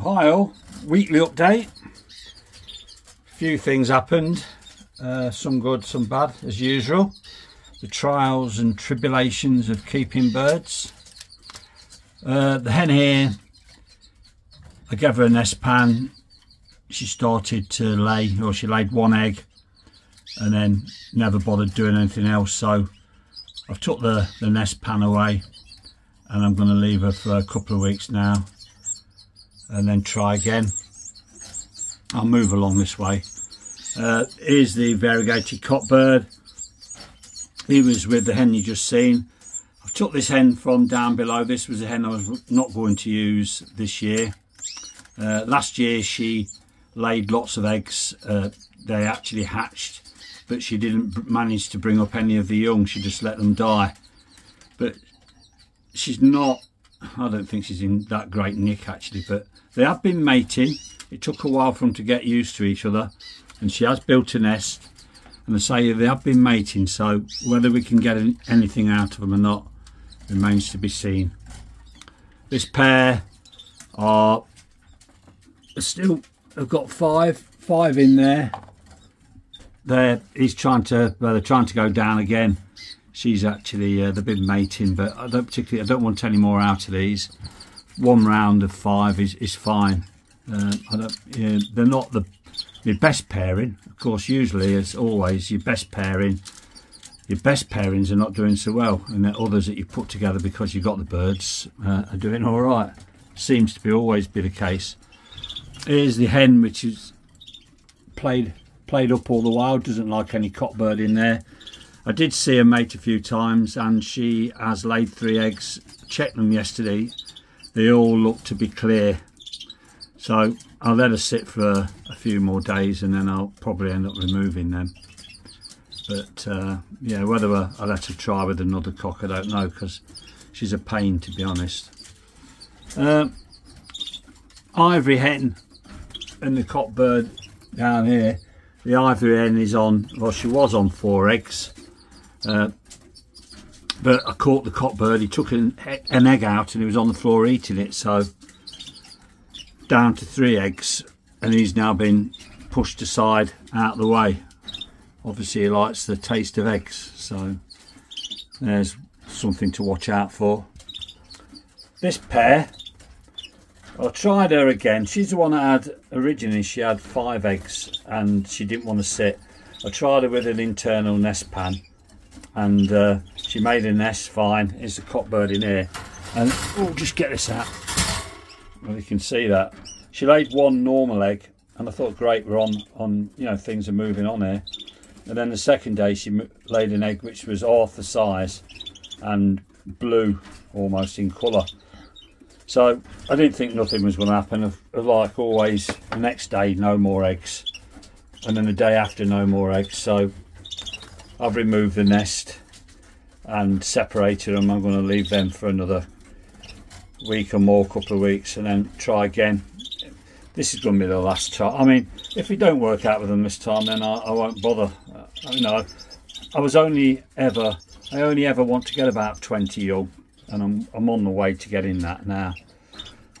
Hi all, weekly update. A few things happened, uh, some good, some bad as usual. The trials and tribulations of keeping birds. Uh, the hen here, I gave her a nest pan. She started to lay, or she laid one egg and then never bothered doing anything else. So I've took the, the nest pan away and I'm going to leave her for a couple of weeks now and then try again. I'll move along this way. Uh, here's the variegated cockbird. He was with the hen you just seen. I took this hen from down below. This was a hen I was not going to use this year. Uh, last year she laid lots of eggs. Uh, they actually hatched, but she didn't manage to bring up any of the young. She just let them die. But she's not, I don't think she's in that great nick actually, but they have been mating. It took a while for them to get used to each other and she has built a nest and I say they have been mating so whether we can get anything out of them or not remains to be seen. This pair are still have got five five in there. There he's trying to well, they're trying to go down again. She's actually uh, been mating but I don't particularly I don't want any more out of these one round of five is, is fine. Uh, yeah, they're not the your best pairing. Of course, usually, as always, your best pairing, your best pairings are not doing so well, and the others that you put together because you've got the birds uh, are doing all right. Seems to be always be the case. Here's the hen, which is played played up all the while. Doesn't like any cockbird in there. I did see her mate a few times, and she has laid three eggs. Checked them yesterday. They all look to be clear. So I'll let her sit for a few more days and then I'll probably end up removing them. But uh, yeah whether I'll let her try with another cock I don't know because she's a pain to be honest. Uh, ivory hen and the cockbird down here. The ivory hen is on well she was on four eggs uh, but I caught the cockbird he took an, an egg out and he was on the floor eating it. So down to three eggs and he's now been pushed aside out of the way. Obviously he likes the taste of eggs. So there's something to watch out for. This pair I tried her again. She's the one that had originally she had five eggs and she didn't want to sit. I tried her with an internal nest pan and uh, she made a nest fine. Here's the cockbird in here. And oh, just get this out. Well, you can see that. She laid one normal egg, and I thought, great, we're on, on you know, things are moving on here. And then the second day, she laid an egg which was half the size and blue almost in colour. So I didn't think nothing was going to happen. Like always, the next day, no more eggs. And then the day after, no more eggs. So I've removed the nest and separated them. I'm going to leave them for another week or more, couple of weeks, and then try again. This is going to be the last time. I mean, if we don't work out with them this time, then I, I won't bother. Uh, you know, I was only ever, I only ever want to get about 20 young, and I'm, I'm on the way to getting that now.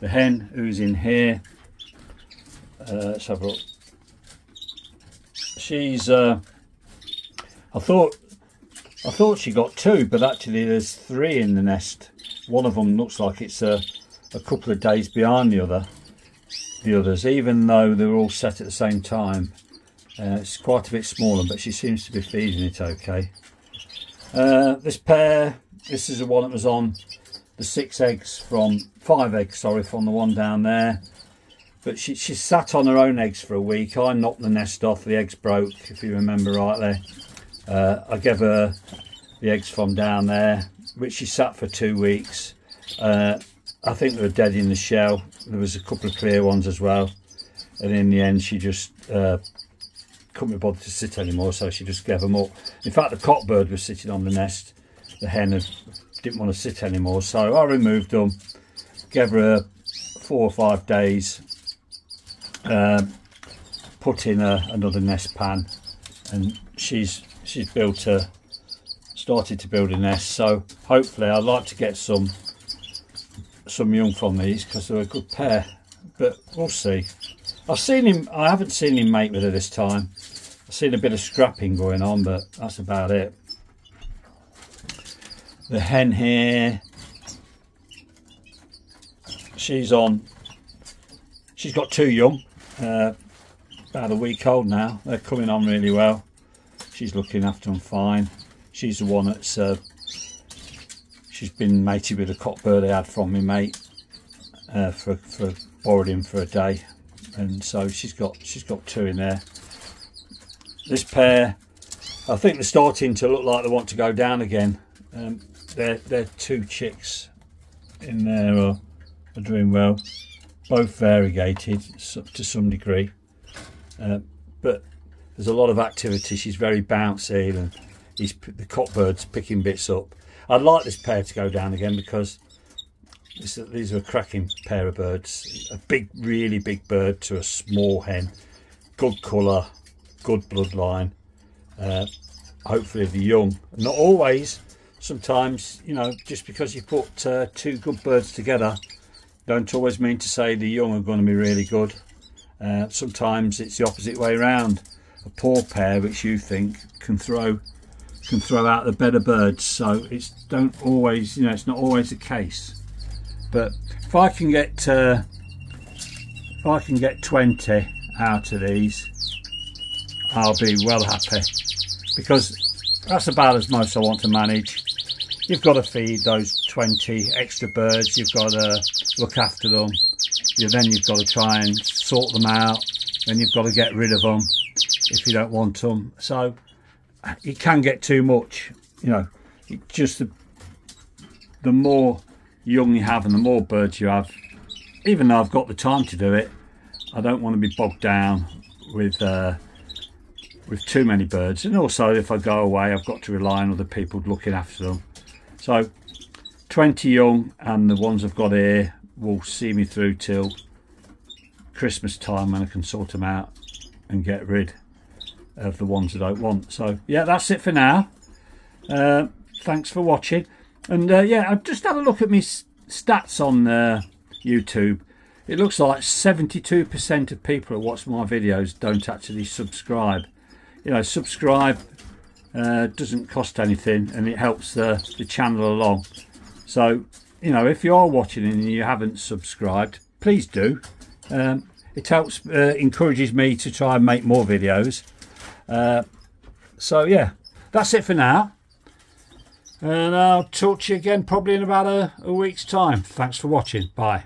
The hen who's in here, uh, let's have a look. She's, uh, I thought I thought she got two, but actually there's three in the nest. One of them looks like it's a, a couple of days behind the other, the others, even though they're all set at the same time. Uh, it's quite a bit smaller, but she seems to be feeding it okay. Uh, this pair, this is the one that was on the six eggs from, five eggs, sorry, from the one down there. But she, she sat on her own eggs for a week. I knocked the nest off, the eggs broke, if you remember rightly. Uh, I gave her the eggs from down there, which she sat for two weeks. Uh, I think they were dead in the shell. There was a couple of clear ones as well. And in the end, she just uh, couldn't be bothered to sit anymore, so she just gave them up. In fact, the cockbird was sitting on the nest. The hen had, didn't want to sit anymore, so I removed them, gave her four or five days, uh, put in a, another nest pan, and she's she's built a started to build a nest so hopefully I'd like to get some some young from these because they're a good pair but we'll see. I've seen him, I haven't seen him mate with her this time. I've seen a bit of scrapping going on, but that's about it. The hen here, she's on, she's got two young, uh, about a week old now. They're coming on really well. She's looking after them fine. She's the one that's, uh, she's been mated with a cockbird I had from me mate uh, for, for borrowed him for a day. And so she's got she's got two in there. This pair I think they're starting to look like they want to go down again. Um, they're, they're two chicks in there are, are doing well. Both variegated to some degree. Uh, but there's a lot of activity she's very bouncy and he's the cockbird's picking bits up I'd like this pair to go down again because this, these are a cracking pair of birds. A big, really big bird to a small hen. Good colour, good bloodline. Uh, hopefully the young. Not always. Sometimes, you know, just because you put uh, two good birds together, don't always mean to say the young are going to be really good. Uh, sometimes it's the opposite way around. A poor pair, which you think can throw can throw out the better birds. So it's don't always, you know, it's not always the case. But if I can get uh, if I can get 20 out of these I'll be well happy. Because that's about as much I want to manage. You've got to feed those 20 extra birds. You've got to look after them. Then you've got to try and sort them out then you've got to get rid of them if you don't want them so it can get too much you know it just the, the more young you have and the more birds you have, even though I've got the time to do it, I don't want to be bogged down with uh, with too many birds. And also, if I go away, I've got to rely on other people looking after them. So, 20 young and the ones I've got here will see me through till Christmas time when I can sort them out and get rid of the ones I don't want. So, yeah, that's it for now. Uh, thanks for watching. And uh, yeah, I've just had a look at my stats on uh, YouTube. It looks like 72% of people who watch my videos don't actually subscribe. You know, subscribe uh, doesn't cost anything and it helps the, the channel along. So, you know, if you are watching and you haven't subscribed, please do. Um, it helps, uh, encourages me to try and make more videos. Uh, so yeah, that's it for now and I'll talk to you again probably in about a, a week's time. Thanks for watching. Bye.